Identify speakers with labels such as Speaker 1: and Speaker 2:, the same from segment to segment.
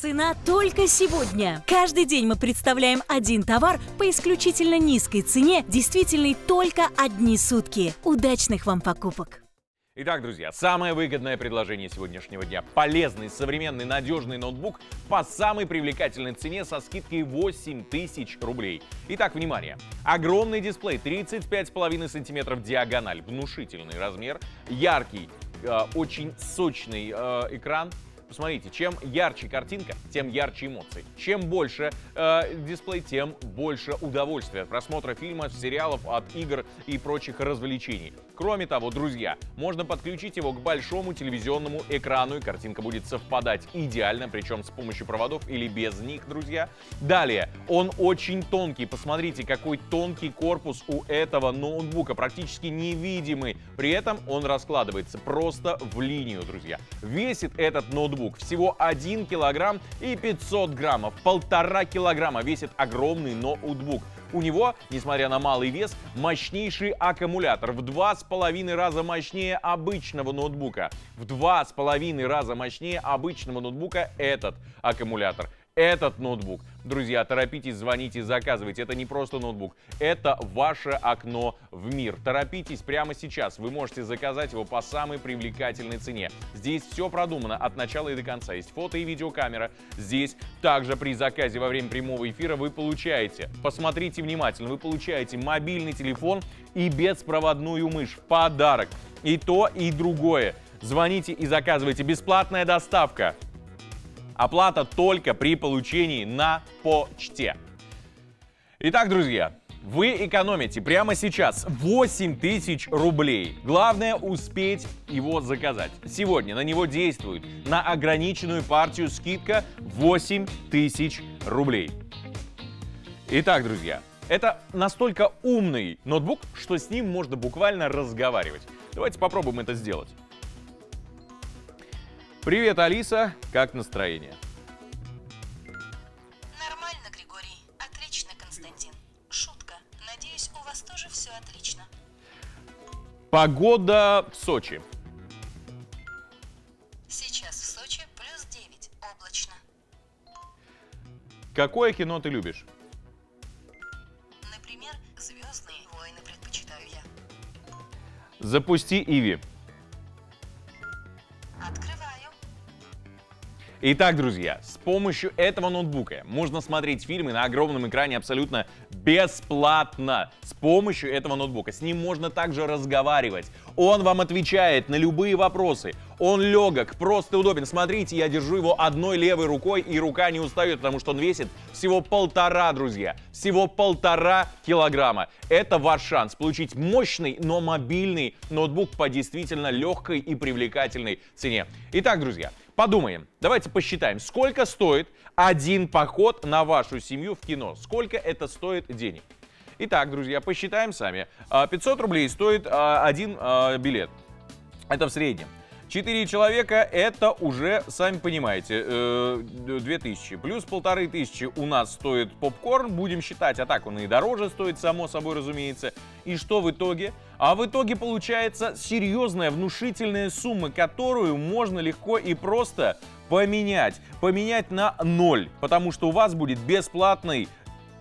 Speaker 1: Цена только сегодня. Каждый день мы представляем один товар по исключительно низкой цене, действительной только одни сутки. Удачных вам покупок!
Speaker 2: Итак, друзья, самое выгодное предложение сегодняшнего дня. Полезный, современный, надежный ноутбук по самой привлекательной цене со скидкой 8000 рублей. Итак, внимание. Огромный дисплей, 35,5 сантиметров диагональ, внушительный размер, яркий, э, очень сочный э, экран, Посмотрите, чем ярче картинка, тем ярче эмоции. Чем больше э, дисплей, тем больше удовольствия от просмотра фильмов, сериалов, от игр и прочих развлечений. Кроме того, друзья, можно подключить его к большому телевизионному экрану, и картинка будет совпадать идеально, причем с помощью проводов или без них, друзья. Далее, он очень тонкий. Посмотрите, какой тонкий корпус у этого ноутбука, практически невидимый. При этом он раскладывается просто в линию, друзья. Весит этот ноутбук. Всего 1 килограмм и 500 граммов. Полтора килограмма весит огромный ноутбук. У него, несмотря на малый вес, мощнейший аккумулятор в два с половиной раза мощнее обычного ноутбука. В два с половиной раза мощнее обычного ноутбука этот аккумулятор этот ноутбук. Друзья, торопитесь, звоните, заказывайте. Это не просто ноутбук, это ваше окно в мир. Торопитесь прямо сейчас. Вы можете заказать его по самой привлекательной цене. Здесь все продумано от начала и до конца. Есть фото и видеокамера. Здесь также при заказе во время прямого эфира вы получаете, посмотрите внимательно, вы получаете мобильный телефон и беспроводную мышь в подарок. И то, и другое. Звоните и заказывайте. Бесплатная доставка. Оплата только при получении на почте. Итак, друзья, вы экономите прямо сейчас 8 тысяч рублей. Главное успеть его заказать. Сегодня на него действует на ограниченную партию скидка 8 тысяч рублей. Итак, друзья, это настолько умный ноутбук, что с ним можно буквально разговаривать. Давайте попробуем это сделать. Привет, Алиса, как настроение?
Speaker 3: Нормально, Григорий. Отлично, Константин. Шутка. Надеюсь, у вас тоже все отлично.
Speaker 2: Погода в Сочи.
Speaker 3: Сейчас в Сочи плюс 9, облачно.
Speaker 2: Какое кино ты любишь?
Speaker 3: Например, «Звездные войны» предпочитаю я.
Speaker 2: Запусти Иви.
Speaker 3: Открываю.
Speaker 2: Итак, друзья, с помощью этого ноутбука можно смотреть фильмы на огромном экране абсолютно бесплатно. С помощью этого ноутбука. С ним можно также разговаривать. Он вам отвечает на любые вопросы. Он легок, просто удобен. Смотрите, я держу его одной левой рукой, и рука не устает, потому что он весит всего полтора, друзья. Всего полтора килограмма. Это ваш шанс получить мощный, но мобильный ноутбук по действительно легкой и привлекательной цене. Итак, друзья, Подумаем, давайте посчитаем, сколько стоит один поход на вашу семью в кино, сколько это стоит денег. Итак, друзья, посчитаем сами. 500 рублей стоит а, один а, билет. Это в среднем. Четыре человека это уже, сами понимаете, 2000. Э, Плюс полторы тысячи у нас стоит попкорн, будем считать, а так он и дороже стоит, само собой разумеется. И что в итоге? А в итоге получается серьезная внушительная сумма, которую можно легко и просто поменять. Поменять на ноль, потому что у вас будет бесплатный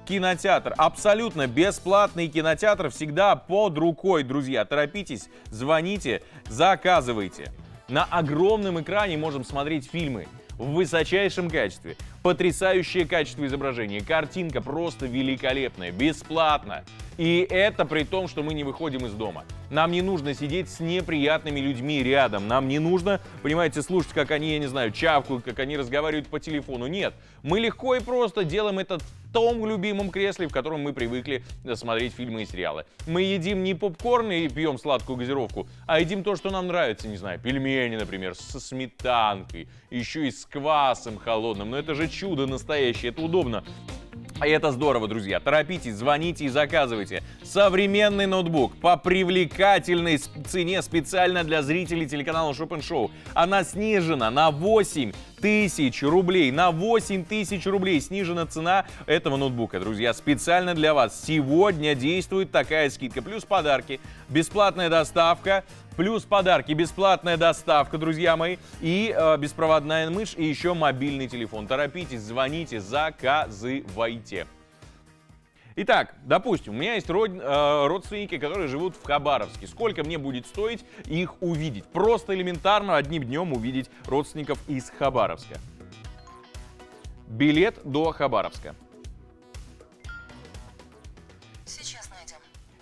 Speaker 2: кинотеатр. Абсолютно бесплатный кинотеатр всегда под рукой, друзья. Торопитесь, звоните, заказывайте. На огромном экране можем смотреть фильмы в высочайшем качестве. Потрясающее качество изображения. Картинка просто великолепная, бесплатно. И это при том, что мы не выходим из дома. Нам не нужно сидеть с неприятными людьми рядом. Нам не нужно, понимаете, слушать, как они, я не знаю, чавкают, как они разговаривают по телефону. Нет, мы легко и просто делаем это в том любимом кресле, в котором мы привыкли смотреть фильмы и сериалы. Мы едим не попкорн и пьем сладкую газировку, а едим то, что нам нравится, не знаю, пельмени, например, со сметанкой, еще и с квасом холодным. Но это же чудо настоящее, это удобно. И это здорово, друзья. Торопитесь, звоните и заказывайте. Современный ноутбук по привлекательной цене специально для зрителей телеканала Шопен Шоу. Она снижена на 8 тысяч рублей. На 8 тысяч рублей снижена цена этого ноутбука, друзья. Специально для вас сегодня действует такая скидка. Плюс подарки, бесплатная доставка, плюс подарки, бесплатная доставка, друзья мои, и э, беспроводная мышь, и еще мобильный телефон. Торопитесь, звоните, заказывайте. Итак, допустим, у меня есть род, э, родственники, которые живут в Хабаровске. Сколько мне будет стоить их увидеть? Просто элементарно одним днем увидеть родственников из Хабаровска. Билет до Хабаровска.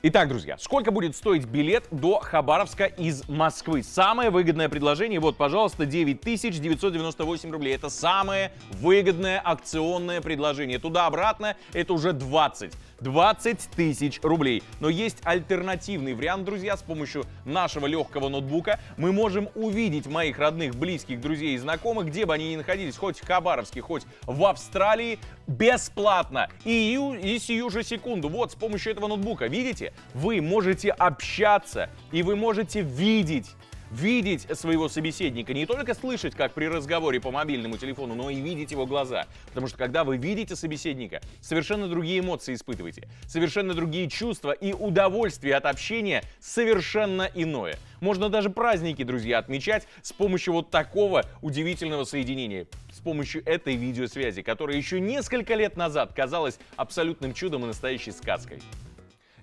Speaker 2: Итак, друзья, сколько будет стоить билет до Хабаровска из Москвы? Самое выгодное предложение, вот, пожалуйста, 9998 рублей. Это самое выгодное акционное предложение. Туда-обратно это уже 20. 20 тысяч рублей. Но есть альтернативный вариант, друзья, с помощью нашего легкого ноутбука мы можем увидеть моих родных, близких, друзей и знакомых, где бы они ни находились, хоть в Хабаровске, хоть в Австралии, бесплатно. И, и сию же секунду, вот с помощью этого ноутбука, видите, вы можете общаться и вы можете видеть видеть своего собеседника, не только слышать, как при разговоре по мобильному телефону, но и видеть его глаза. Потому что когда вы видите собеседника, совершенно другие эмоции испытываете, совершенно другие чувства и удовольствие от общения совершенно иное. Можно даже праздники, друзья, отмечать с помощью вот такого удивительного соединения, с помощью этой видеосвязи, которая еще несколько лет назад казалась абсолютным чудом и настоящей сказкой.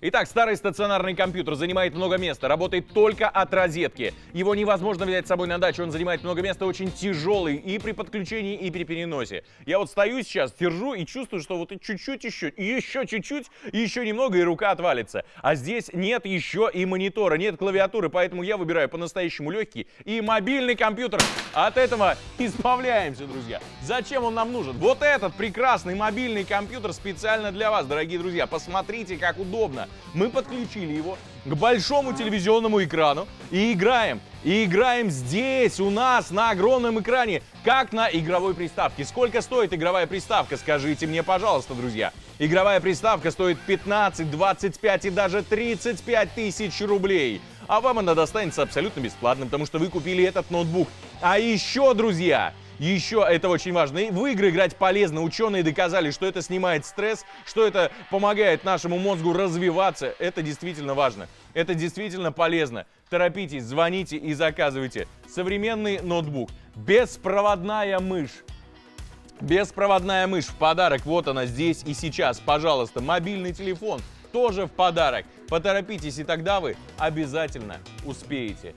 Speaker 2: Итак, старый стационарный компьютер занимает много места, работает только от розетки. Его невозможно взять с собой на дачу, он занимает много места, очень тяжелый и при подключении, и при переносе. Я вот стою сейчас, держу и чувствую, что вот чуть-чуть еще, еще чуть-чуть, еще немного, и рука отвалится. А здесь нет еще и монитора, нет клавиатуры, поэтому я выбираю по-настоящему легкий и мобильный компьютер. От этого избавляемся, друзья. Зачем он нам нужен? Вот этот прекрасный мобильный компьютер специально для вас, дорогие друзья. Посмотрите, как удобно мы подключили его к большому телевизионному экрану и играем. И играем здесь, у нас, на огромном экране, как на игровой приставке. Сколько стоит игровая приставка, скажите мне, пожалуйста, друзья. Игровая приставка стоит 15, 25 и даже 35 тысяч рублей. А вам она достанется абсолютно бесплатно, потому что вы купили этот ноутбук. А еще, друзья, еще это очень важно. И в игры играть полезно. Ученые доказали, что это снимает стресс, что это помогает нашему мозгу развиваться. Это действительно важно. Это действительно полезно. Торопитесь, звоните и заказывайте. Современный ноутбук. Беспроводная мышь. Беспроводная мышь в подарок. Вот она здесь и сейчас. Пожалуйста, мобильный телефон тоже в подарок. Поторопитесь, и тогда вы обязательно успеете.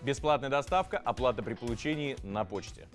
Speaker 2: Бесплатная доставка, оплата при получении на почте.